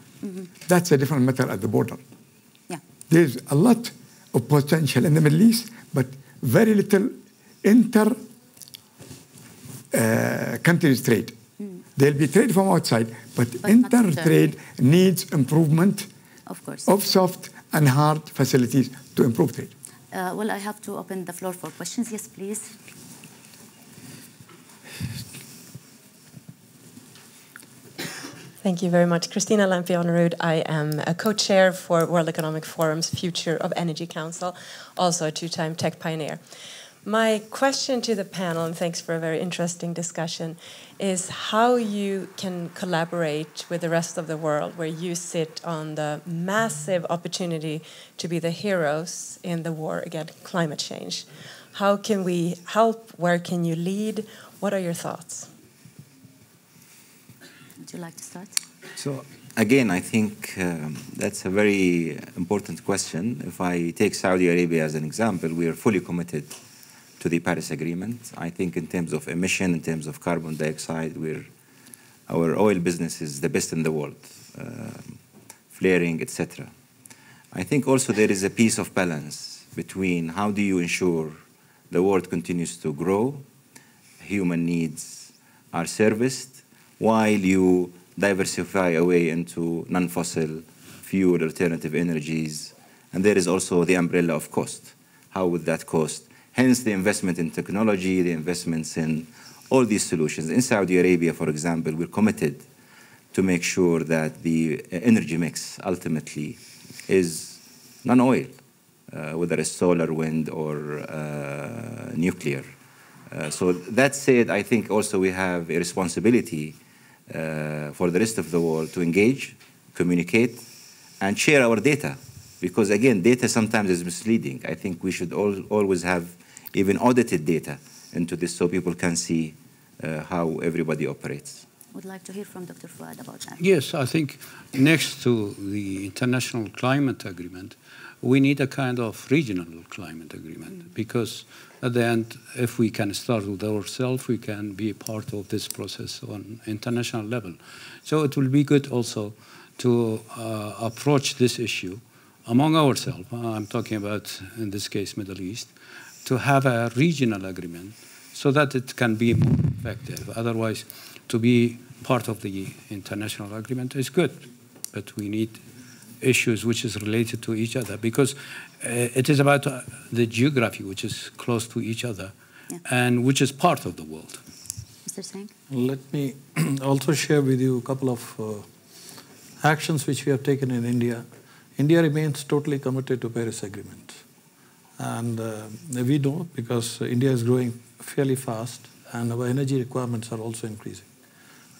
that's a different matter at the border. Yeah. There's a lot of potential in the Middle East, but very little inter uh, countries trade. There'll be trade from outside, but, But inter trade needs improvement Of course. of soft and hard facilities to improve trade. Uh, well, I have to open the floor for questions. Yes, please. Thank you very much. Christina Lampe-Önnerud. I am a co-chair for World Economic Forum's Future of Energy Council, also a two-time tech pioneer. My question to the panel, and thanks for a very interesting discussion, is how you can collaborate with the rest of the world where you sit on the massive opportunity to be the heroes in the war against climate change. How can we help? Where can you lead? What are your thoughts? Would you like to start? So again, I think um, that's a very important question. If I take Saudi Arabia as an example, we are fully committed to the Paris Agreement. I think in terms of emission, in terms of carbon dioxide, we're our oil business is the best in the world, um, flaring, etc. I think also there is a piece of balance between how do you ensure the world continues to grow, human needs are serviced, while you diversify away into non-fossil fuel alternative energies. And there is also the umbrella of cost. How would that cost? Hence the investment in technology, the investments in all these solutions. In Saudi Arabia, for example, we're committed to make sure that the energy mix ultimately is non-oil, uh, whether it's solar, wind, or uh, nuclear. Uh, so that said, I think also we have a responsibility uh, for the rest of the world to engage, communicate, and share our data. Because again, data sometimes is misleading. I think we should all, always have even audited data into this so people can see uh, how everybody operates. Would like to hear from Dr. Fuad about that. Yes, I think next to the international climate agreement, we need a kind of regional climate agreement because at the end, if we can start with ourselves, we can be part of this process on international level. So it will be good also to uh, approach this issue among ourselves. I'm talking about, in this case, Middle East, to have a regional agreement so that it can be more effective. Otherwise, to be part of the international agreement is good, but we need issues which is related to each other because uh, it is about uh, the geography which is close to each other and which is part of the world. Mr. Singh? Let me also share with you a couple of uh, actions which we have taken in India. India remains totally committed to Paris Agreement. And uh, we know because India is growing fairly fast and our energy requirements are also increasing.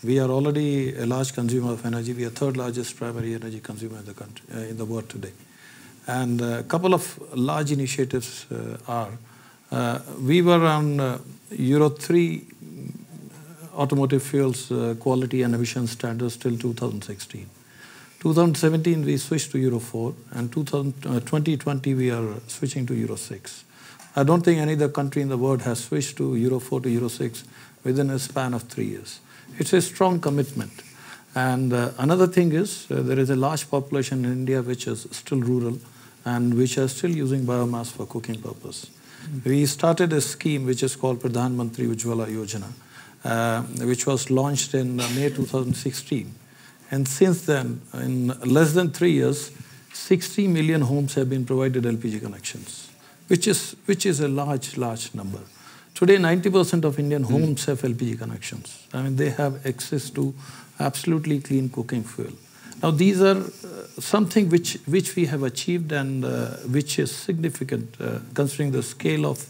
We are already a large consumer of energy. We are third largest primary energy consumer in the country, uh, in the world today. And a couple of large initiatives uh, are, uh, we were on uh, Euro 3 automotive fuels uh, quality and emission standards till 2016. 2017 we switched to Euro 4 and 2000, uh, 2020 we are switching to Euro 6. I don't think any other country in the world has switched to Euro 4 to Euro 6 within a span of three years. It's a strong commitment. And uh, another thing is uh, there is a large population in India which is still rural and which are still using biomass for cooking purpose. We started a scheme which is called Pradhan Mantri Ujjwala Yojana, uh, which was launched in uh, May 2016. And since then, in less than three years, 60 million homes have been provided LPG connections, which is, which is a large, large number. Today, 90% of Indian homes have LPG connections. I mean, they have access to absolutely clean cooking fuel. Now, these are uh, something which, which we have achieved and uh, which is significant uh, considering the scale of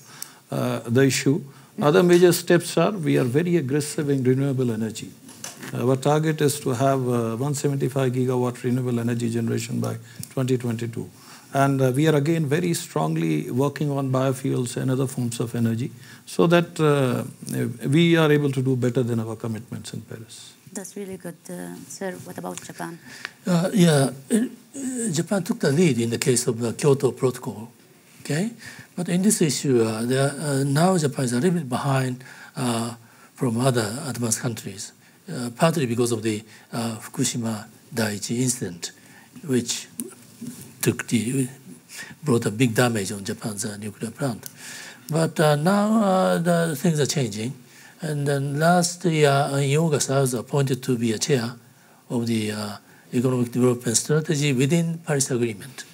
uh, the issue. Other major steps are we are very aggressive in renewable energy. Our target is to have uh, 175 gigawatt renewable energy generation by 2022. And uh, we are again very strongly working on biofuels and other forms of energy so that uh, we are able to do better than our commitments in Paris. That's really good. Uh, sir, what about Japan? Uh, yeah, uh, Japan took the lead in the case of the Kyoto Protocol. Okay, but in this issue, uh, there, uh, now Japan is a little bit behind uh, from other advanced countries, uh, partly because of the uh, Fukushima Daiichi incident, which took the, brought a big damage on Japan's uh, nuclear plant. But uh, now uh, the things are changing. And then last year in August, I was appointed to be a chair of the economic development strategy within Paris Agreement.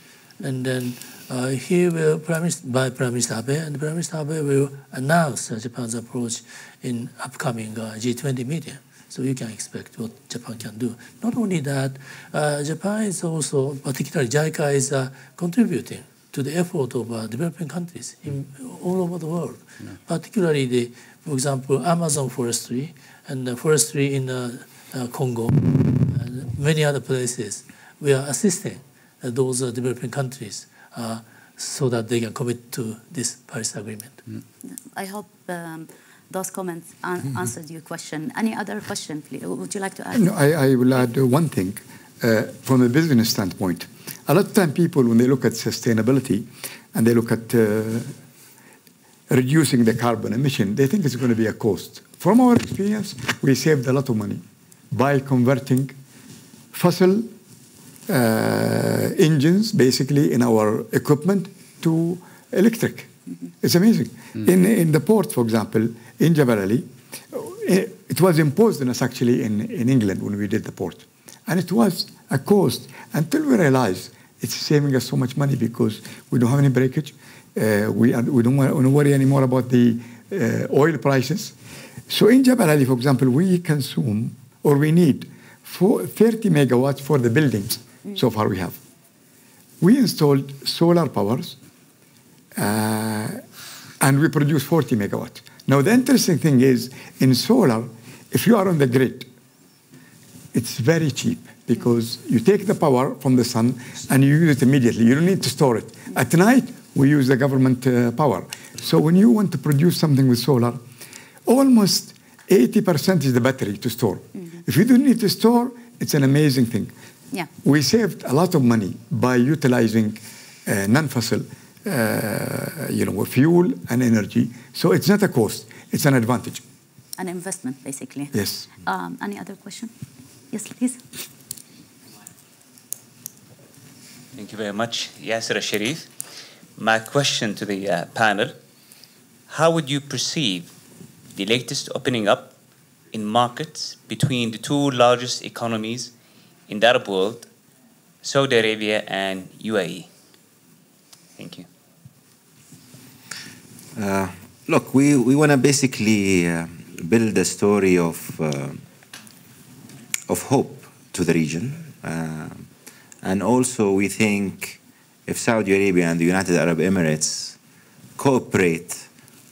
And then uh, he will, Prime Minister, by Prime Minister Abe, and Prime Minister Abe will announce Japan's approach in upcoming uh, G20 meeting. So you can expect what Japan can do. Not only that, uh, Japan is also, particularly JICA, is uh, contributing to the effort of uh, developing countries in all over the world, yeah. particularly the, for example, Amazon forestry and the forestry in Congo and many other places. We are assisting those developing countries uh, so that they can commit to this Paris Agreement. Mm. I hope um, those comments an mm-hmm. answered your question. Any other question, please? Would you like to add? No, I, I will add one thing uh, from a business standpoint. A lot of time people, when they look at sustainability and they look at uh, reducing the carbon emission, they think it's going to be a cost. From our experience, we saved a lot of money by converting fossil uh, engines basically in our equipment to electric. Mm-hmm. It's amazing. Mm-hmm. In, in the port, for example, in Jebel Ali, it was imposed on us actually in, in England when we did the port. And it was a cost until we realized it's saving us so much money because we don't have any breakage. Uh, we, are, we don't worry anymore about the uh, oil prices. So in Jebel Ali, for example, we consume or we need 30 megawatts for the buildings so far we have. We installed solar powers and we produce 40 megawatts. Now the interesting thing is in solar, if you are on the grid, it's very cheap because you take the power from the sun and you use it immediately. You don't need to store it. At night, we use the government uh, power. So when you want to produce something with solar, almost 80% is the battery to store. Mm -hmm. If you don't need to store, it's an amazing thing. Yeah. We saved a lot of money by utilizing uh, non-fossil, uh, you know, fuel and energy. So it's not a cost; it's an advantage. An investment, basically. Yes. Um, any other question? Yes, please. Thank you very much, Yasser Sharif. My question to the uh, panel: How would you perceive the latest opening up in markets between the two largest economies? in the Arab world, Saudi Arabia and UAE? Thank you. Uh, look, we, we want to basically uh, build a story of, uh, of hope to the region. Uh, and also, we think if Saudi Arabia and the United Arab Emirates cooperate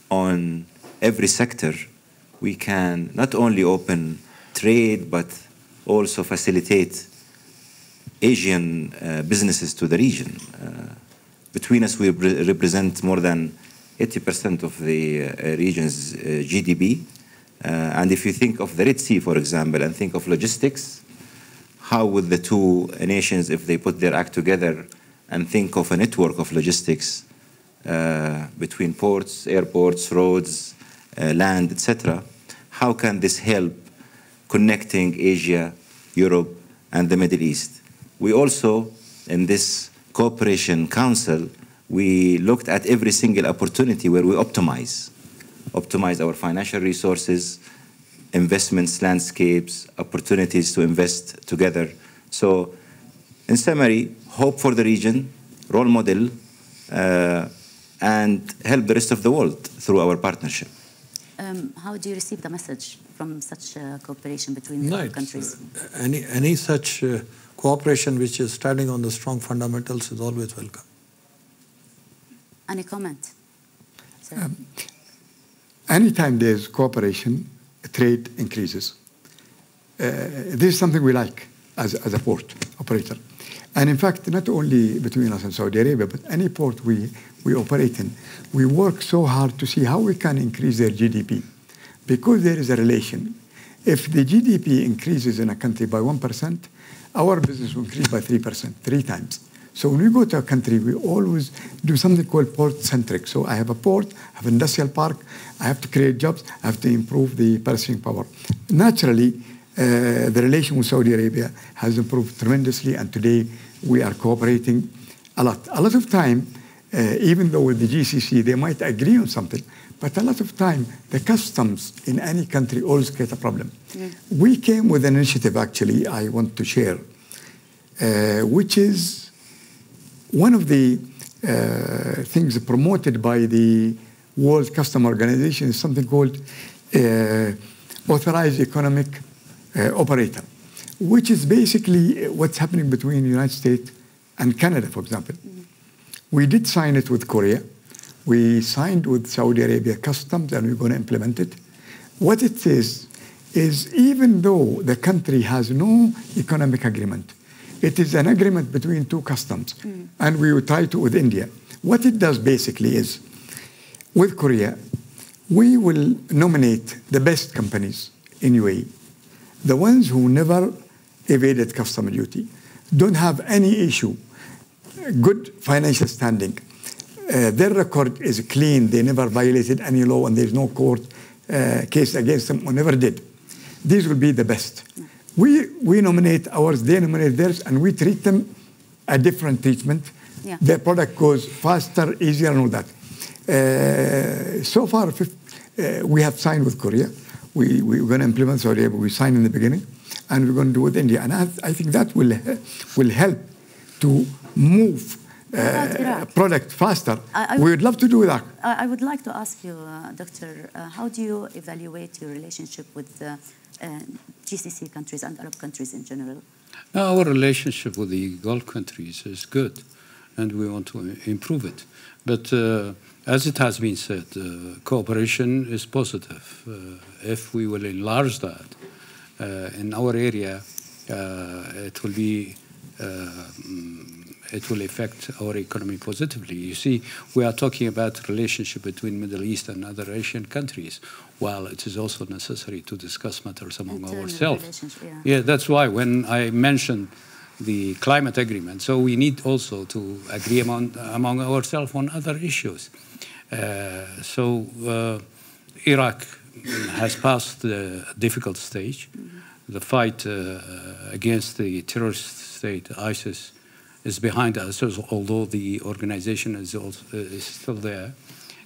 on every sector, we can not only open trade but also facilitate Asian uh, businesses to the region. Uh, between us, we re represent more than 80% of the uh, region's uh, GDP. Uh, and if you think of the Red Sea, for example, and think of logistics, how would the two nations, if they put their act together and think of a network of logistics uh, between ports, airports, roads, land, etc., how can this help connecting Asia, Europe, and the Middle East? We also, in this cooperation council, we looked at every single opportunity where we optimize, optimize our financial resources, investments, landscapes, opportunities to invest together. So, in summary, hope for the region, role model, uh, and help the rest of the world through our partnership. Um, how do you receive the message from such uh, cooperation between the no, countries? Uh, any, any such uh, cooperation which is standing on the strong fundamentals is always welcome. Any comment? Um, anytime there's cooperation, trade increases. Uh, this is something we like as, as a port operator. And in fact, not only between us and Saudi Arabia, but any port we, we operate in, we work so hard to see how we can increase their GDP. Because there is a relation. If the GDP increases in a country by 1%, our business will increase by 3%, three times. So when we go to a country, we always do something called port-centric. So I have a port, I have an industrial park, I have to create jobs, I have to improve the purchasing power. Naturally, uh, the relation with Saudi Arabia has improved tremendously, and today we are cooperating a lot. A lot of time, uh, even though with the GCC they might agree on something, but a lot of time the customs in any country always create a problem. Mm. We came with an initiative actually I want to share, uh, which is one of the uh, things promoted by the World Custom Organization is something called uh, Authorized Economic uh, Operator, which is basically what's happening between the United States and Canada, for example. We did sign it with Korea. We signed with Saudi Arabia Customs, and we're going to implement it. What it is, is even though the country has no economic agreement, it is an agreement between two customs, and we will tie to with India. What it does basically is, with Korea, we will nominate the best companies in UAE, the ones who never evaded custom duty, don't have any issue, good financial standing. Uh, their record is clean. They never violated any law, and there's no court uh, case against them or never did. These will be the best. We, we nominate ours, they nominate theirs, and we treat them a different treatment. Yeah. Their product goes faster, easier, and all that. Uh, so far, uh, we have signed with Korea. We, we're going to implement Saudi Arabia. We signed in the beginning, and we're going to do with India. And I, I think that will, will help to move uh, product faster. I- I- we would love to do that. I I would like to ask you, uh, Doctor, uh, how do you evaluate your relationship with uh, GCC countries and Arab countries in general? Our relationship with the Gulf countries is good, and we want to improve it. But uh, as it has been said, uh, cooperation is positive. Uh, if we will enlarge that uh, in our area, uh, it will be. Mm, it will affect our economy positively. You see, we are talking about relationship between Middle East and other Asian countries, while it is also necessary to discuss matters among ourselves. yeah. Yeah, that's why when I mentioned the climate agreement, so we need also to agree among, among ourselves on other issues. Uh, so uh, Iraq has passed the difficult stage. The fight uh, against the terrorist state, ISIS, is behind us, although the organization is, also, is still there.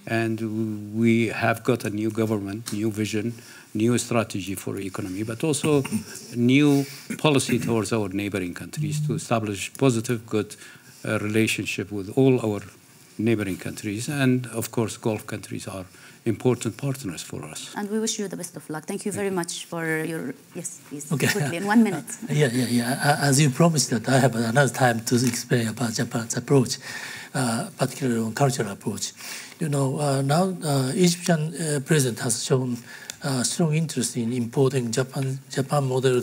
And we have got a new government, new vision, new strategy for economy, but also new policy towards our neighboring countries to establish positive, good uh, relationship with all our neighboring countries. And of course, Gulf countries are important partners for us. And we wish you the best of luck. Thank you very much for your yes, please Okay. quickly in one minute. Yeah, yeah, yeah. As you promised that I have another time to explain about Japan's approach, uh, particularly on cultural approach. You know, uh, now uh, Egyptian uh, president has shown uh, strong interest in importing Japan Japan model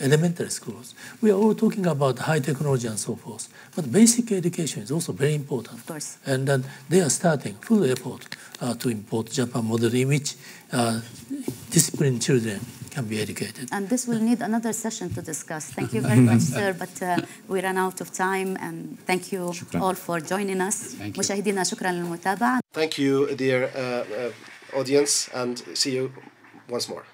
elementary schools. We are all talking about high technology and so forth, but basic education is also very important. Of course. And then they are starting full effort uh, to import Japan model in which uh, disciplined children can be educated. And this will need another session to discuss. Thank you very much, sir. But uh, we ran out of time, and thank you شكراً. all for joining us. Thank you. مشاهدينا شكرا للمتابعة. Thank you, dear uh, uh, audience, and see you once more.